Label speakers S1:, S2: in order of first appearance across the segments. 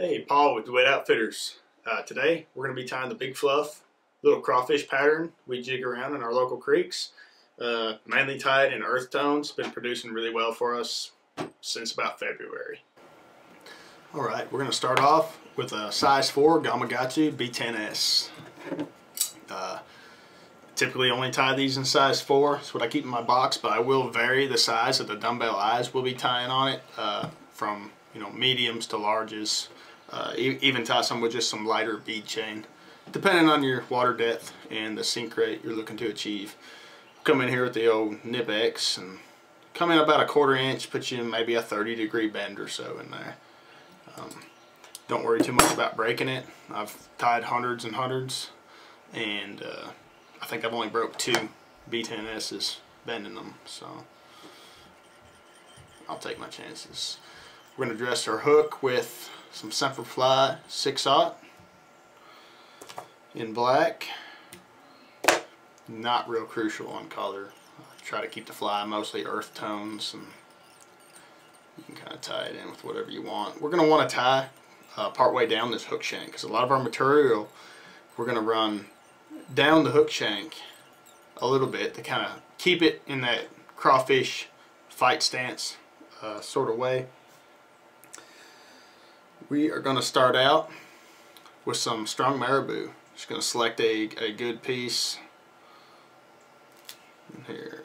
S1: Hey, Paul with Dewitte Outfitters. Uh, today we're going to be tying the Big Fluff little crawfish pattern we jig around in our local creeks. Uh, mainly tied in earth tones, been producing really well for us since about February. Alright, we're going to start off with a size 4 Gamakatsu B10S. Uh, typically only tie these in size 4, that's what I keep in my box, but I will vary the size of the dumbbell eyes we'll be tying on it uh, from you know mediums to larges. Uh, even tie some with just some lighter bead chain, depending on your water depth and the sink rate you're looking to achieve. Come in here with the old Knipex and come in about a quarter inch, put you in maybe a 30 degree bend or so in there. Um, don't worry too much about breaking it. I've tied hundreds and hundreds and uh, I think I've only broke two B10S's bending them, so I'll take my chances. We're going to dress our hook with some Semperfli 6-aught in black. Not real crucial on color. I try to keep the fly mostly earth tones and you can kind of tie it in with whatever you want. We're going to want to tie uh, part way down this hook shank because a lot of our material we're going to run down the hook shank a little bit to kind of keep it in that crawfish fight stance uh, sort of way. We are going to start out with some strung marabou. Just going to select a, a good piece here.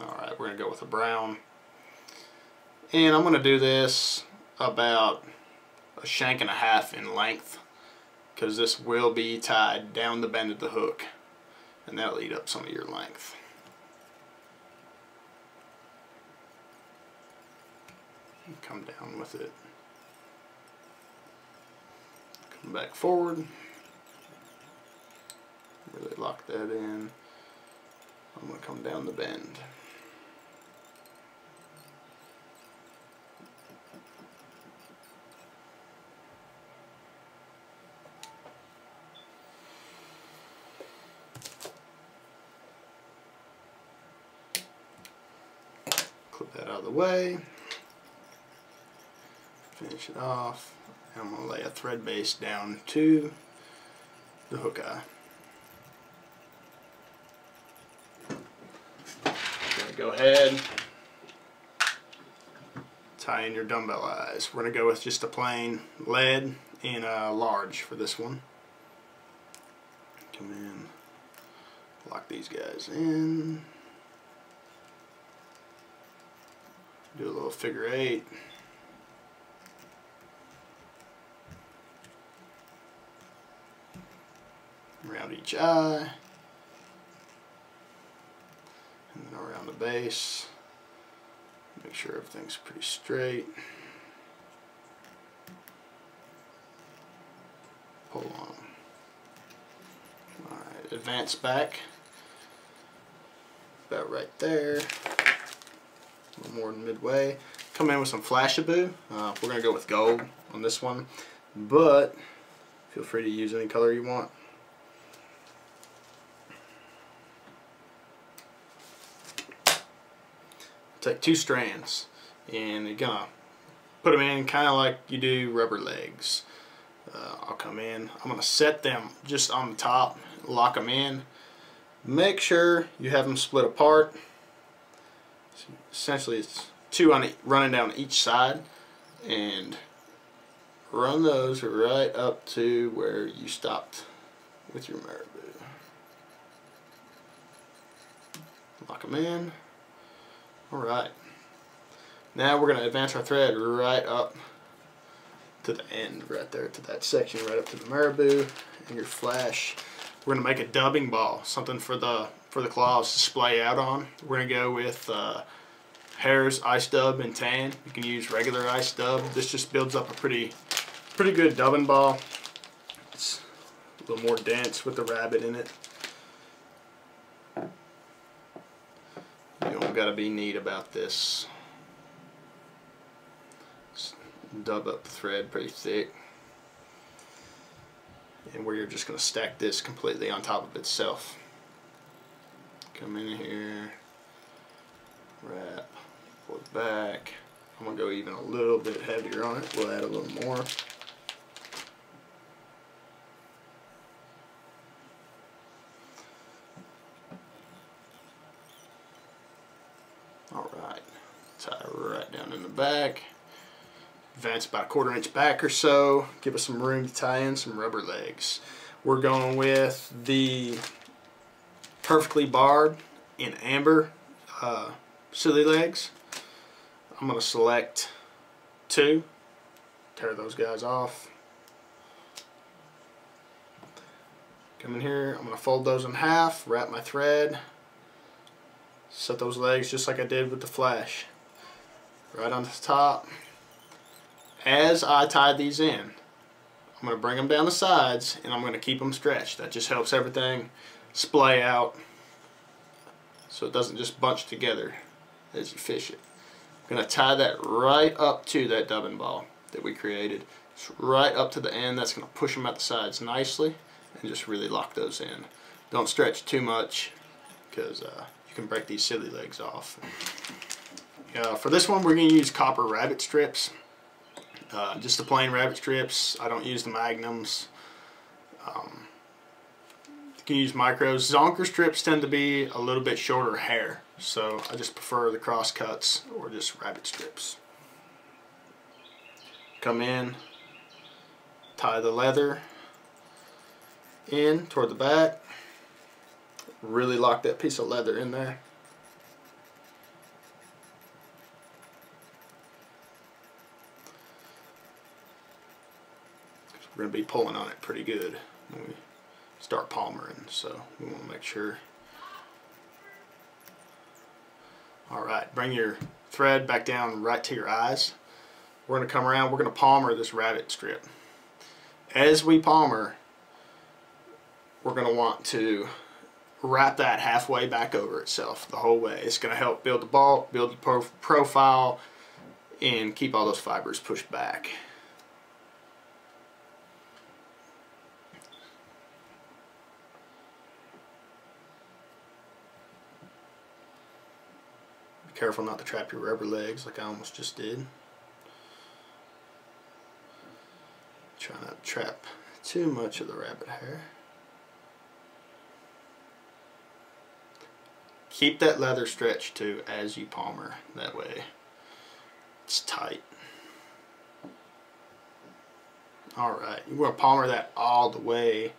S1: Alright, we're going to go with a brown. And I'm going to do this about a shank and a half in length because this will be tied down the bend of the hook and that'll eat up some of your length. Come down with it. Come back forward. Really lock that in. I'm going to come down the bend. Clip that out of the way off. And I'm going to lay a thread base down to the hook eye. go ahead, tie in your dumbbell eyes. We're going to go with just a plain lead in a large for this one. Come in, lock these guys in, do a little figure eight. Around each eye. And then around the base. Make sure everything's pretty straight. Pull on alright advance back. About right there. A little more than midway. Come in with some Flashabou. uh, we're gonna go with gold on this one. But feel free to use any color you want take two strands and you're gonna put them in kind of like you do rubber legs. Uh, I'll come in, I'm gonna set them just on the top, lock them in. Make sure you have them split apart. So essentially it's two on running down each side and run those right up to where you stopped with your marabou. Lock them in. Alright. Now we're going to advance our thread right up to the end, right there to that section, right up to the marabou and your flash. We're going to make a dubbing ball, something for the for the claws to splay out on. We're going to go with uh, Hare's Ice Dub and Tan. You can use regular Ice Dub. This just builds up a pretty pretty good dubbing ball. It's a little more dense with the rabbit in it. Got to be neat about this. dub up the thread pretty thick. And where you're just going to stack this completely on top of itself. Come in here, wrap, pull the back. I'm gonna go even a little bit heavier on it. We'll add a little more. All right, tie right down in the back. Advance about a quarter inch back or so. Give us some room to tie in some rubber legs. We're going with the perfectly barred in amber uh, Sili Legs. I'm going to select two, tear those guys off. Come in here, I'm going to fold those in half, wrap my thread, set those legs just like I did with the flash. Right on the top. As I tie these in, I'm going to bring them down the sides and I'm going to keep them stretched. That just helps everything splay out so it doesn't just bunch together as you fish it. I'm going to tie that right up to that dubbing ball that we created. It's right up to the end. That's going to push them out the sides nicely and just really lock those in. Don't stretch too much because uh, you can break these Sili Legs off. Uh, for this one we're going to use copper rabbit strips. Uh, just the plain rabbit strips. I don't use the magnums. Um, you can use micros. Zonker strips tend to be a little bit shorter hair. So I just prefer the cross cuts or just rabbit strips. Come in, tie the leather in toward the back. Really lock that piece of leather in there. We're going to be pulling on it pretty good when we start palmering, so we want to make sure Alright, bring your thread back down right to your eyes. We're going to come around, we're going to palmer this rabbit strip. As we palmer, we're going to want to wrap that halfway back over itself the whole way. It's going to help build the bulk, build the pro profile, and keep all those fibers pushed back. Careful not to trap your rubber legs like I almost just did. Try not to trap too much of the rabbit hair. Keep that leather stretched too as you palmer. That way it's tight. Alright, you want to palmer that all the way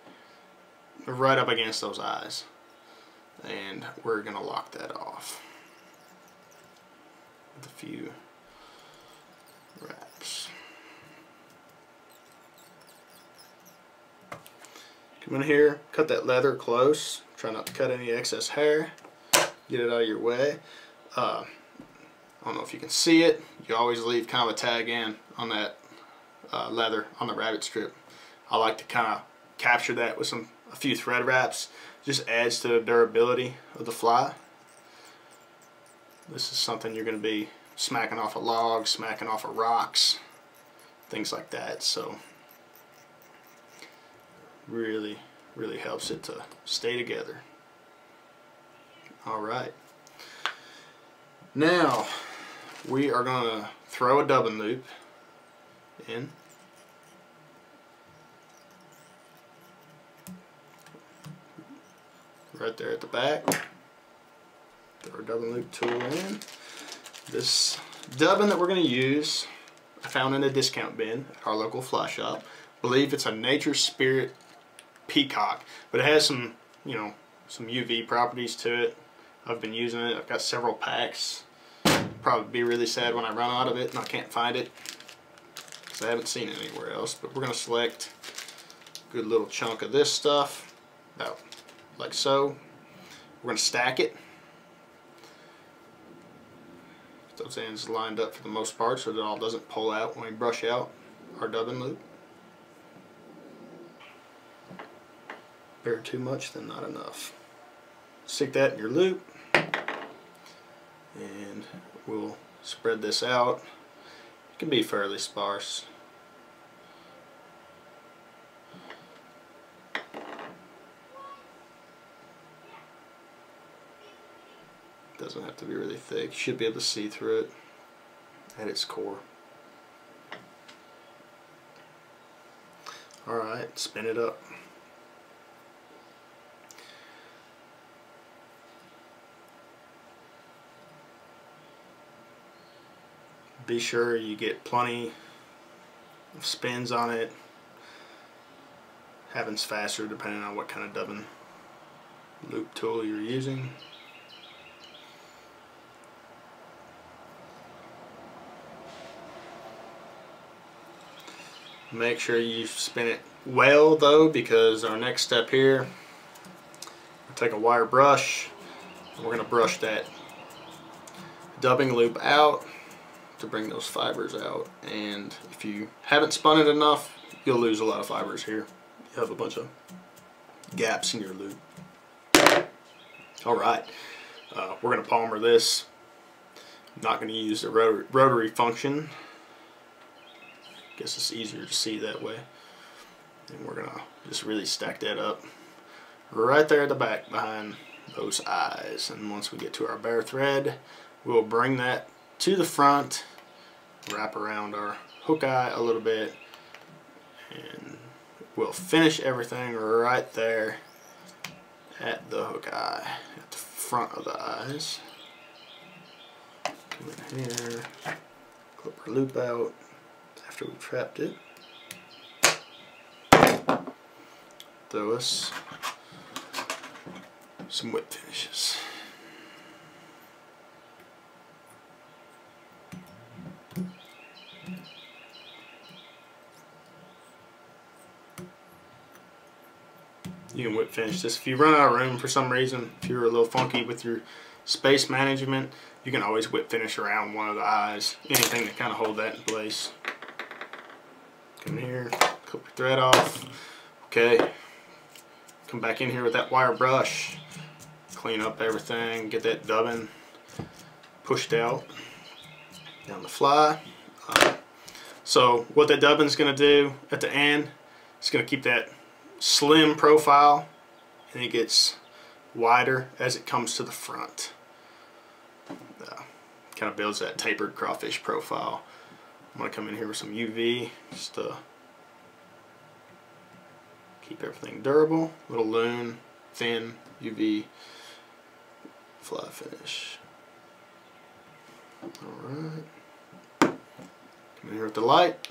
S1: right up against those eyes. And we're going to lock that off few wraps. Come in here, cut that leather close. Try not to cut any excess hair. Get it out of your way. Uh, I don't know if you can see it. You always leave kind of a tag in on that uh, leather on the rabbit strip. I like to kind of capture that with some a few thread wraps. Just adds to the durability of the fly. This is something you're going to be smacking off a log, smacking off of rocks, things like that. So really, really helps it to stay together. All right. Now we are going to throw a dubbing loop in. Right there at the back. Throw a dubbing loop tool in. This dubbing that we're going to use, I found in a discount bin at our local fly shop. I believe it's a Nature Spirit Peacock, but it has some, you know, some UV properties to it. I've been using it. I've got several packs. Probably be really sad when I run out of it and I can't find it because I haven't seen it anywhere else. But we're going to select a good little chunk of this stuff, about like so. We're going to stack it those ends lined up for the most part so that it all doesn't pull out when we brush out our dubbing loop. Bear too much, then not enough. Stick that in your loop and we'll spread this out. It can be fairly sparse. Doesn't have to be really thick. You should be able to see through it at its core. Alright, spin it up. Be sure you get plenty of spins on it. Happens faster depending on what kind of dubbing loop tool you're using. Make sure you spin it well though because our next step here, take a wire brush we're going to brush that dubbing loop out to bring those fibers out and if you haven't spun it enough you'll lose a lot of fibers here. You have a bunch of gaps in your loop. Alright, uh, we're going to palmer this. I'm not going to use the rotary function guess it's easier to see that way. And we're gonna just really stack that up right there at the back behind those eyes. And once we get to our bare thread, we'll bring that to the front, wrap around our hook eye a little bit, and we'll finish everything right there at the hook eye, at the front of the eyes. Come in here, clip our loop out, after we trapped it. Throw us some whip finishes. You can whip finish this. If you run out of room for some reason, if you're a little funky with your space management, you can always whip finish around one of the eyes. Anything to kind of hold that in place. Come here, clip your thread off. Okay, come back in here with that wire brush, clean up everything, get that dubbing pushed out down the fly. Uh, so what that dubbing is going to do at the end, it's going to keep that slim profile and it gets wider as it comes to the front. Uh, kind of builds that tapered crawfish profile. I'm going to come in here with some UV just to keep everything durable. Little loon, thin, UV fly finish. Alright. Come in here with the light.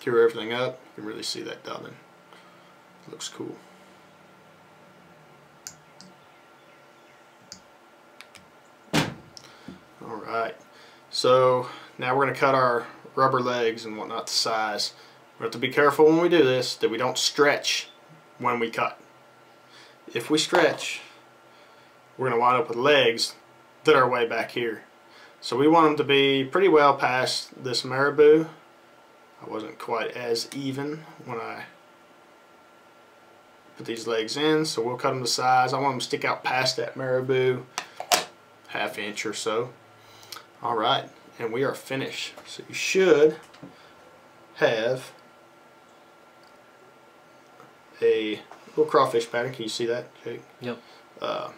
S1: Cure everything up. You can really see that dubbing. Looks cool. Alright. So now we're going to cut our rubber legs and whatnot to size. We have to be careful when we do this that we don't stretch when we cut. If we stretch, we're going to wind up with legs that are way back here. So we want them to be pretty well past this marabou. I wasn't quite as even when I put these legs in, so we'll cut them to size. I want them to stick out past that marabou, half inch or so. All right and we are finished. So you should have a little crawfish pattern. Can you see that, Jake?
S2: Yep.
S1: Uh,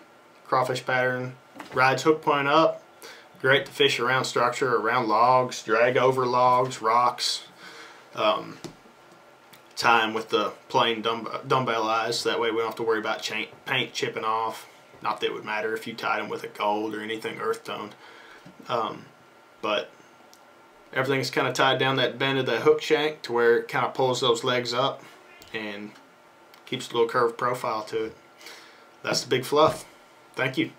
S1: crawfish pattern, rides hook point up. Great to fish around structure, around logs, drag over logs, rocks. Um, time with the plain dumb dumbbell eyes. That way we don't have to worry about paint chipping off. Not that it would matter if you tied them with a gold or anything earth toned. Um, but everything's kind of tied down that bend of the hook shank to where it kind of pulls those legs up and keeps a little curved profile to it. That's the big fluff. Thank you.